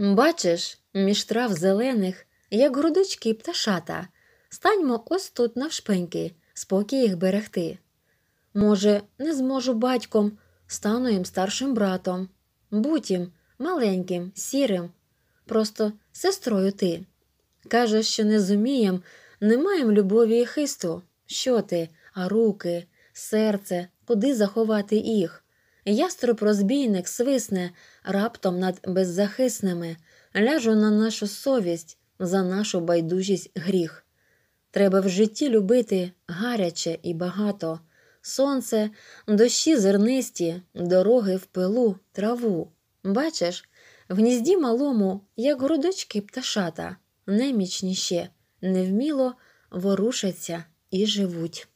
Бачиш, між трав зелених, як грудочки пташата, станьмо ось тут навшпиньки, спокій їх берегти. Може, не зможу батьком, стану їм старшим братом. Будь їм маленьким, сірим, просто сестрою ти. Кажеш, що не зумієм, не маєм любові і хисту. Що ти, а руки, серце, куди заховати їх? Яструб розбійник свисне раптом над беззахисними, ляжу на нашу совість, за нашу байдужість гріх. Треба в житті любити гаряче і багато, сонце, дощі зернисті, дороги в пилу, траву. Бачиш, в гнізді малому, як грудочки пташата, немічні ще, невміло ворушаться і живуть.